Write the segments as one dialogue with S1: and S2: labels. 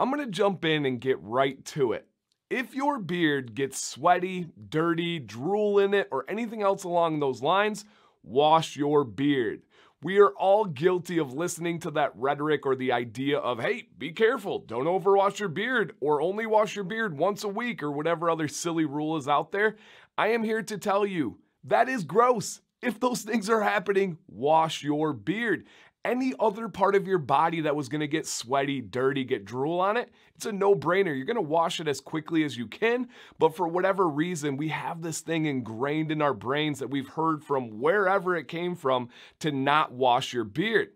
S1: I'm to jump in and get right to it. If your beard gets sweaty, dirty, drool in it, or anything else along those lines, wash your beard. We are all guilty of listening to that rhetoric or the idea of, hey, be careful, don't overwash your beard, or only wash your beard once a week, or whatever other silly rule is out there. I am here to tell you that is gross. If those things are happening, wash your beard any other part of your body that was going to get sweaty, dirty, get drool on it, it's a no brainer. You're going to wash it as quickly as you can. But for whatever reason, we have this thing ingrained in our brains that we've heard from wherever it came from to not wash your beard.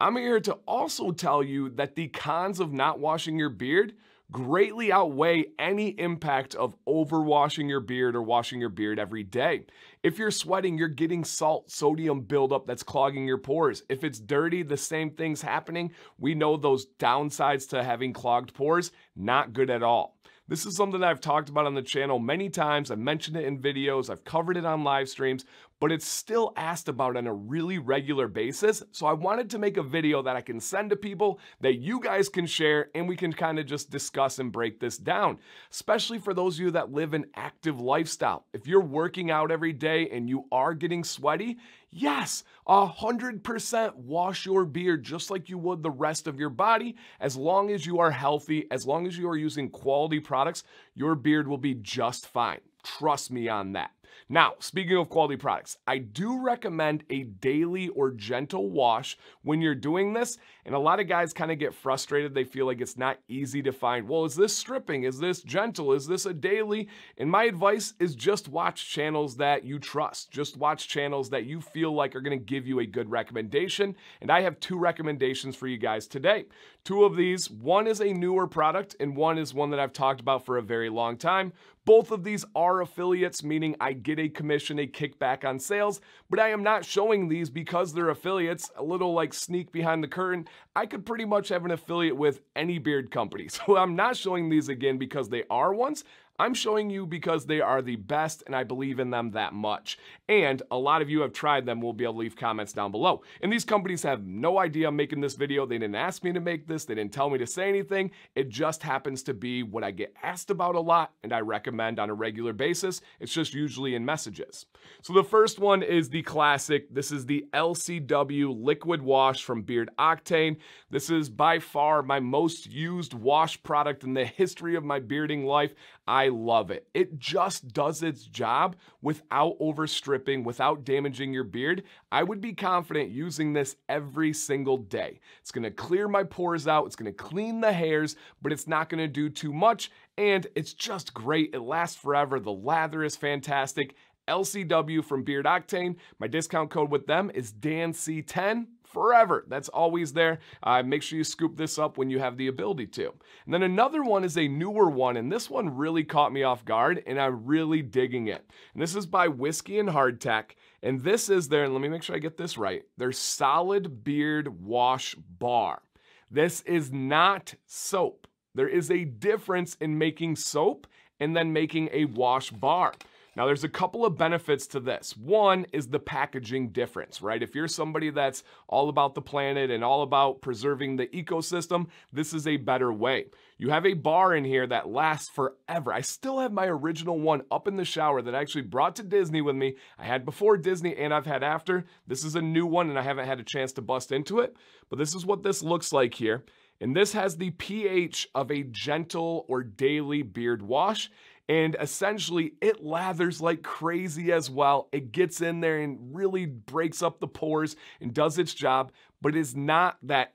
S1: I'm here to also tell you that the cons of not washing your beard greatly outweigh any impact of overwashing your beard or washing your beard every day. If you're sweating, you're getting salt, sodium buildup that's clogging your pores. If it's dirty, the same thing's happening. We know those downsides to having clogged pores, not good at all. This is something I've talked about on the channel many times. I've mentioned it in videos, I've covered it on live streams, but it's still asked about on a really regular basis. So I wanted to make a video that I can send to people that you guys can share and we can kind of just discuss and break this down, especially for those of you that live an active lifestyle. If you're working out every day and you are getting sweaty, Yes, 100% wash your beard just like you would the rest of your body. As long as you are healthy, as long as you are using quality products, your beard will be just fine. Trust me on that. Now, speaking of quality products, I do recommend a daily or gentle wash when you're doing this. And a lot of guys kind of get frustrated. They feel like it's not easy to find. Well, is this stripping? Is this gentle? Is this a daily? And my advice is just watch channels that you trust. Just watch channels that you feel like are going to give you a good recommendation. And I have two recommendations for you guys today. Two of these, one is a newer product and one is one that I've talked about for a very long time. Both of these are affiliates, meaning I get a commission, a kickback on sales, but I am not showing these because they're affiliates, a little like sneak behind the curtain. I could pretty much have an affiliate with any beard company. So I'm not showing these again because they are ones. I'm showing you because they are the best and I believe in them that much. And a lot of you have tried them, will be able to leave comments down below. And these companies have no idea I'm making this video. They didn't ask me to make this. They didn't tell me to say anything. It just happens to be what I get asked about a lot and I recommend on a regular basis. It's just usually in messages. So the first one is the classic. This is the LCW Liquid Wash from Beard Octane. This is by far my most used wash product in the history of my bearding life. I love it. It just does its job without overstripping, without damaging your beard. I would be confident using this every single day. It's gonna clear my pores out, it's gonna clean the hairs, but it's not gonna do too much, and it's just great. It lasts forever. The lather is fantastic. LCW from Beard Octane. My discount code with them is DanC10 forever. That's always there. Uh, make sure you scoop this up when you have the ability to. And then another one is a newer one, and this one really caught me off guard, and I'm really digging it. And this is by Whiskey and Hardtack, and this is their, let me make sure I get this right, their Solid Beard Wash Bar. This is not soap. There is a difference in making soap and then making a wash bar. Now, there's a couple of benefits to this. One is the packaging difference, right? If you're somebody that's all about the planet and all about preserving the ecosystem, this is a better way. You have a bar in here that lasts forever. I still have my original one up in the shower that I actually brought to Disney with me. I had before Disney and I've had after. This is a new one and I haven't had a chance to bust into it, but this is what this looks like here. And this has the pH of a gentle or daily beard wash and essentially it lathers like crazy as well. It gets in there and really breaks up the pores and does its job, but is not that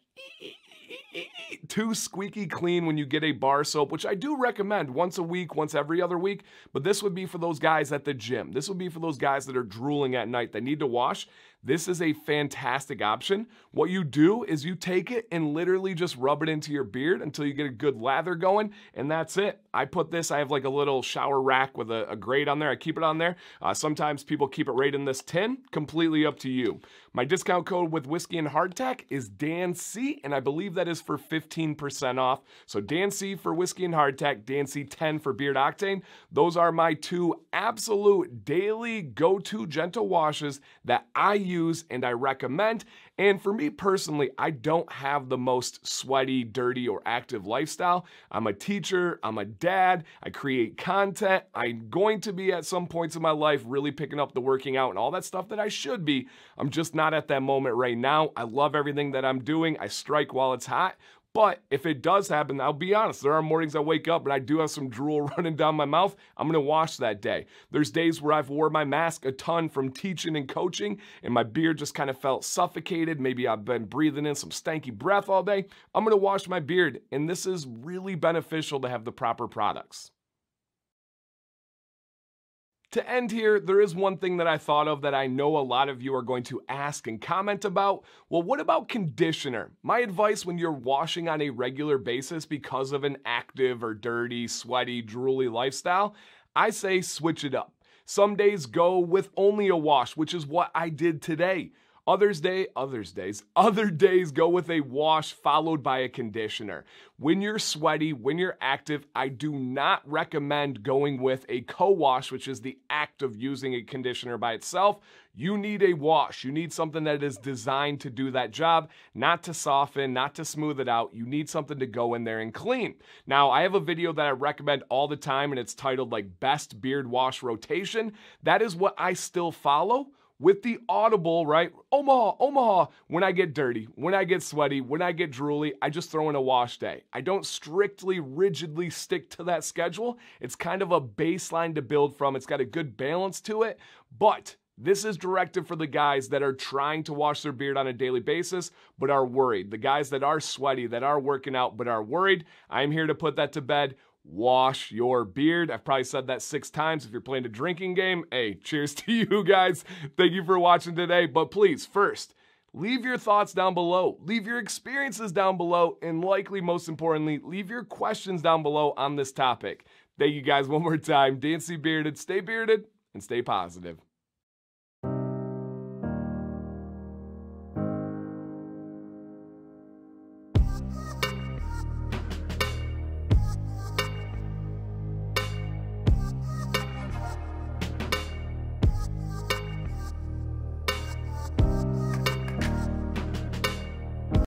S1: too squeaky clean when you get a bar soap, which I do recommend once a week, once every other week. But this would be for those guys at the gym. This would be for those guys that are drooling at night that need to wash. This is a fantastic option. What you do is you take it and literally just rub it into your beard until you get a good lather going, and that's it. I put this, I have like a little shower rack with a, a grate on there. I keep it on there. Uh, sometimes people keep it right in this tin, completely up to you. My discount code with Whiskey and Hardtack is DanC, and I believe that is for 15% off. So DanC for Whiskey and Hardtack, DanC10 for Beard Octane. Those are my two absolute daily go-to gentle washes that I use use and I recommend. And for me personally, I don't have the most sweaty, dirty, or active lifestyle. I'm a teacher, I'm a dad, I create content. I'm going to be at some points in my life really picking up the working out and all that stuff that I should be. I'm just not at that moment right now. I love everything that I'm doing. I strike while it's hot, but if it does happen, I'll be honest, there are mornings I wake up and I do have some drool running down my mouth. I'm to wash that day. There's days where I've wore my mask a ton from teaching and coaching and my beard just kind of felt suffocated. Maybe I've been breathing in some stanky breath all day. I'm to wash my beard and this is really beneficial to have the proper products. To end here, there is one thing that I thought of that I know a lot of you are going to ask and comment about. Well, what about conditioner? My advice when you're washing on a regular basis because of an active or dirty, sweaty, drooly lifestyle, I say switch it up. Some days go with only a wash, which is what I did today. Others day, others days, other days go with a wash followed by a conditioner. When you're sweaty, when you're active, I do not recommend going with a co-wash, which is the act of using a conditioner by itself. You need a wash. You need something that is designed to do that job, not to soften, not to smooth it out. You need something to go in there and clean. Now, I have a video that I recommend all the time and it's titled like best beard wash rotation. That is what I still follow with the audible, right? Omaha, Omaha. When I get dirty, when I get sweaty, when I get drooly, I just throw in a wash day. I don't strictly, rigidly stick to that schedule. It's kind of a baseline to build from. It's got a good balance to it, but this is directed for the guys that are trying to wash their beard on a daily basis, but are worried. The guys that are sweaty, that are working out, but are worried. I'm here to put that to bed wash your beard. I've probably said that six times. If you're playing a drinking game, hey, cheers to you guys. Thank you for watching today. But please, first, leave your thoughts down below. Leave your experiences down below. And likely, most importantly, leave your questions down below on this topic. Thank you guys one more time. Dan C Bearded, stay bearded and stay positive.